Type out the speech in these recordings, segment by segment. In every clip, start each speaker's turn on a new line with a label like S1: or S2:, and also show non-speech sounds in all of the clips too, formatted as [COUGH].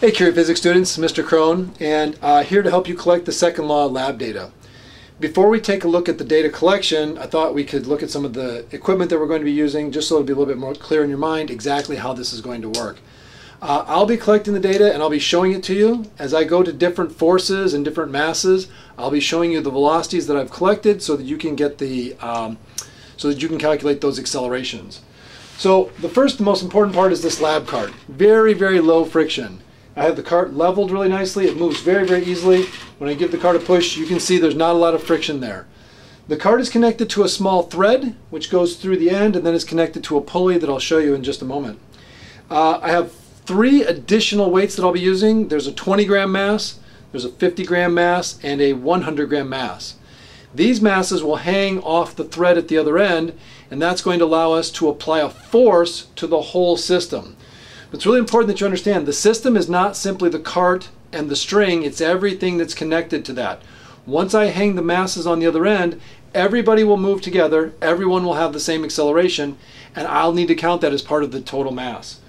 S1: Hey Curie Physics students, Mr. Crone, and uh, here to help you collect the second law lab data. Before we take a look at the data collection, I thought we could look at some of the equipment that we're going to be using just so it'll be a little bit more clear in your mind exactly how this is going to work. Uh, I'll be collecting the data and I'll be showing it to you. As I go to different forces and different masses, I'll be showing you the velocities that I've collected so that you can get the, um, so that you can calculate those accelerations. So the first, the most important part is this lab cart. Very, very low friction. I have the cart leveled really nicely. It moves very, very easily. When I give the cart a push, you can see there's not a lot of friction there. The cart is connected to a small thread, which goes through the end, and then is connected to a pulley that I'll show you in just a moment. Uh, I have three additional weights that I'll be using. There's a 20 gram mass, there's a 50 gram mass, and a 100 gram mass. These masses will hang off the thread at the other end, and that's going to allow us to apply a force to the whole system. It's really important that you understand the system is not simply the cart and the string, it's everything that's connected to that. Once I hang the masses on the other end, everybody will move together, everyone will have the same acceleration, and I'll need to count that as part of the total mass.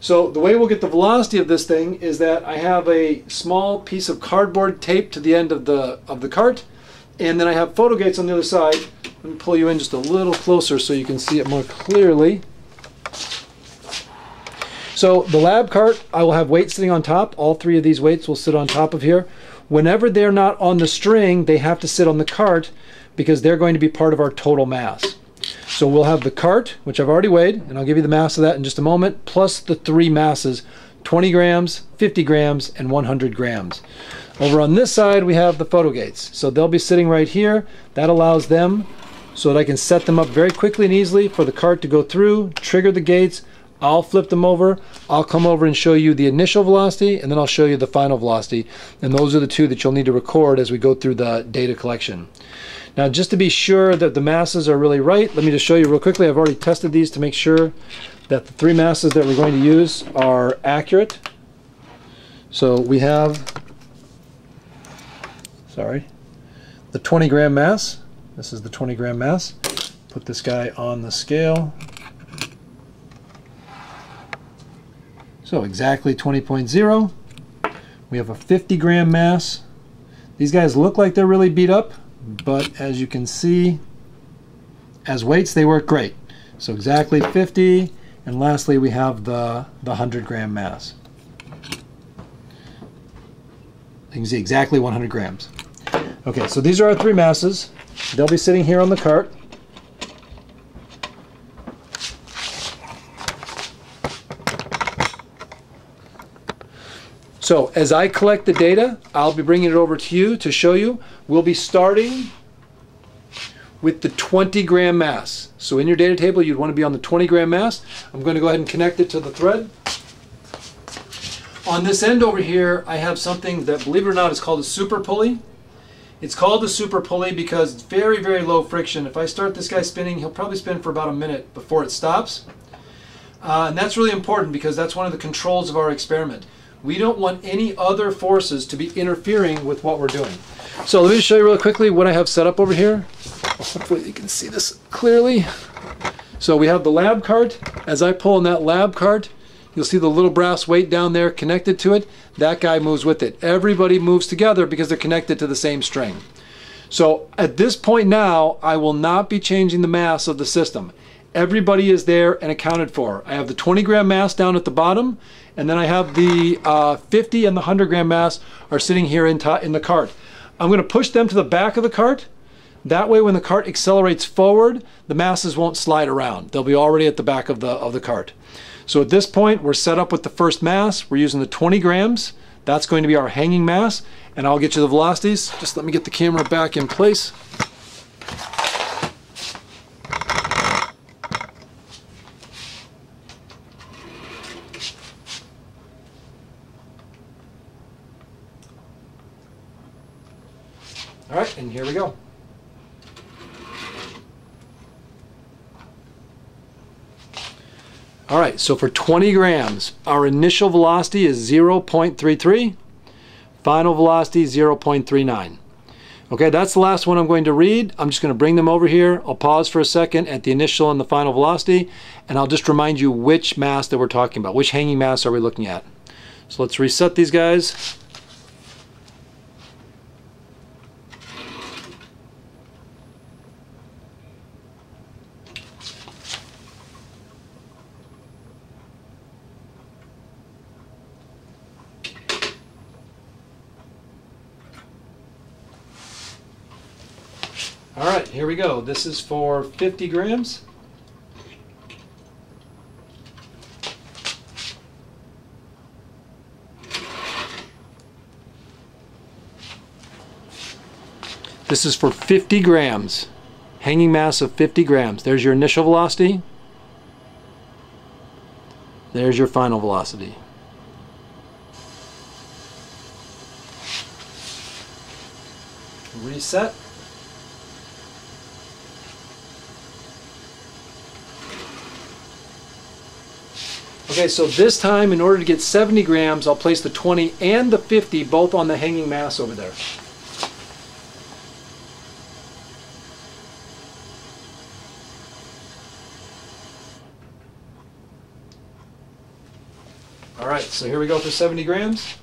S1: So the way we'll get the velocity of this thing is that I have a small piece of cardboard taped to the end of the, of the cart, and then I have photo gates on the other side. Let me pull you in just a little closer so you can see it more clearly. So the lab cart, I will have weights sitting on top. All three of these weights will sit on top of here. Whenever they're not on the string, they have to sit on the cart because they're going to be part of our total mass. So we'll have the cart, which I've already weighed, and I'll give you the mass of that in just a moment, plus the three masses, 20 grams, 50 grams, and 100 grams. Over on this side, we have the photo gates. So they'll be sitting right here. That allows them so that I can set them up very quickly and easily for the cart to go through, trigger the gates, I'll flip them over. I'll come over and show you the initial velocity and then I'll show you the final velocity. And those are the two that you'll need to record as we go through the data collection. Now just to be sure that the masses are really right, let me just show you real quickly. I've already tested these to make sure that the three masses that we're going to use are accurate. So we have, sorry, the 20 gram mass. This is the 20 gram mass. Put this guy on the scale. So exactly 20.0. We have a 50 gram mass. These guys look like they're really beat up, but as you can see, as weights, they work great. So exactly 50. And lastly, we have the, the 100 gram mass. You can see exactly 100 grams. Okay, so these are our three masses. They'll be sitting here on the cart. So as I collect the data, I'll be bringing it over to you to show you. We'll be starting with the 20 gram mass. So in your data table, you'd want to be on the 20 gram mass. I'm going to go ahead and connect it to the thread. On this end over here, I have something that, believe it or not, is called a super pulley. It's called a super pulley because it's very, very low friction. If I start this guy spinning, he'll probably spin for about a minute before it stops. Uh, and that's really important because that's one of the controls of our experiment. We don't want any other forces to be interfering with what we're doing. So let me show you real quickly what I have set up over here. Hopefully you can see this clearly. So we have the lab cart. As I pull on that lab cart, you'll see the little brass weight down there connected to it. That guy moves with it. Everybody moves together because they're connected to the same string. So at this point now, I will not be changing the mass of the system. Everybody is there and accounted for. I have the 20 gram mass down at the bottom, and then I have the uh, 50 and the 100 gram mass are sitting here in, in the cart. I'm going to push them to the back of the cart. That way when the cart accelerates forward, the masses won't slide around. They'll be already at the back of the, of the cart. So at this point, we're set up with the first mass. We're using the 20 grams. That's going to be our hanging mass, and I'll get you the velocities. Just let me get the camera back in place. All right, and here we go. All right, so for 20 grams, our initial velocity is 0.33, final velocity 0.39. Okay, that's the last one I'm going to read. I'm just going to bring them over here. I'll pause for a second at the initial and the final velocity, and I'll just remind you which mass that we're talking about. Which hanging mass are we looking at? So let's reset these guys. Here we go. This is for 50 grams. This is for 50 grams. Hanging mass of 50 grams. There's your initial velocity. There's your final velocity. Reset. Okay, so this time, in order to get 70 grams, I'll place the 20 and the 50 both on the hanging mass over there. All right, so here we go for 70 grams.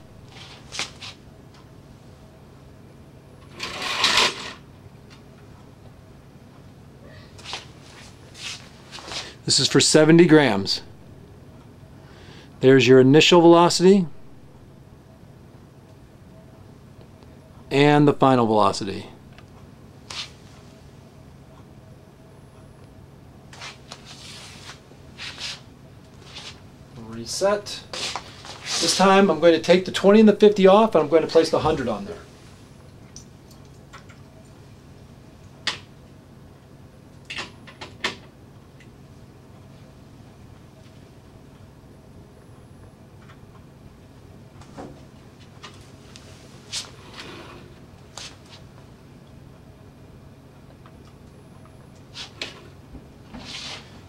S1: This is for 70 grams. There's your initial velocity and the final velocity. Reset. This time I'm going to take the 20 and the 50 off and I'm going to place the 100 on there.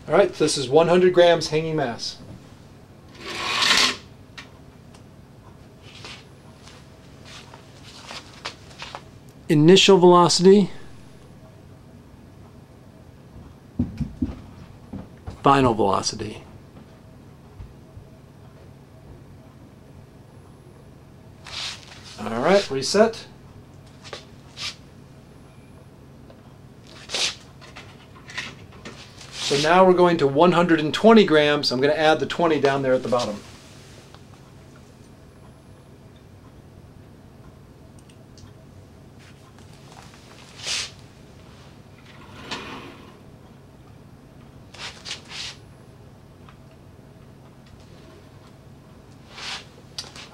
S1: All right, this is 100 grams hanging mass. Initial velocity, final velocity. All right, reset. So now we're going to 120 grams. I'm going to add the 20 down there at the bottom.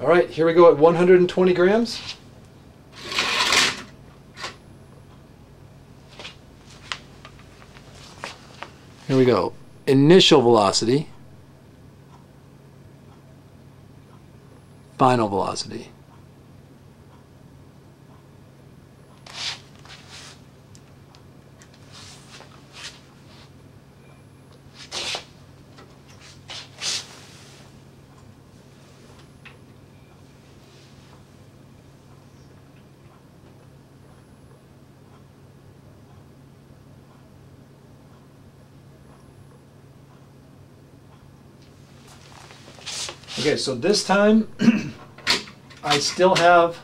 S1: All right, here we go at 120 grams. Here we go. Initial velocity, final velocity. Okay, so this time [CLEARS THROAT] I still have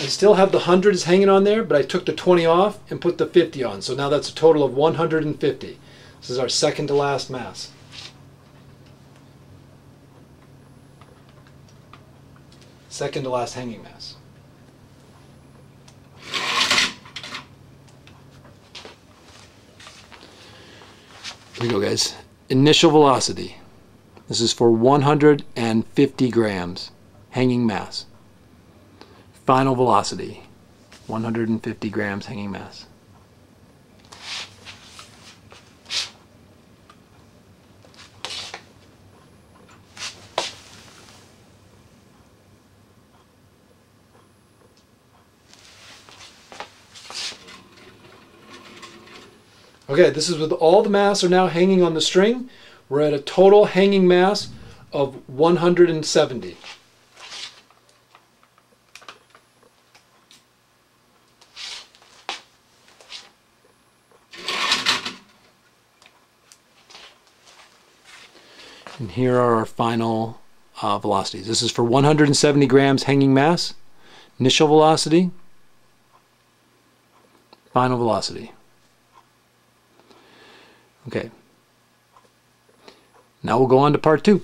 S1: I still have the hundreds hanging on there, but I took the 20 off and put the 50 on. So now that's a total of 150. This is our second to last mass. Second to last hanging mass. Here we go, guys. Initial velocity. This is for 150 grams hanging mass. Final velocity. 150 grams hanging mass. Okay, this is with all the mass are now hanging on the string. We're at a total hanging mass of 170. And here are our final uh, velocities. This is for 170 grams hanging mass, initial velocity, final velocity. Okay. Now we'll go on to part two.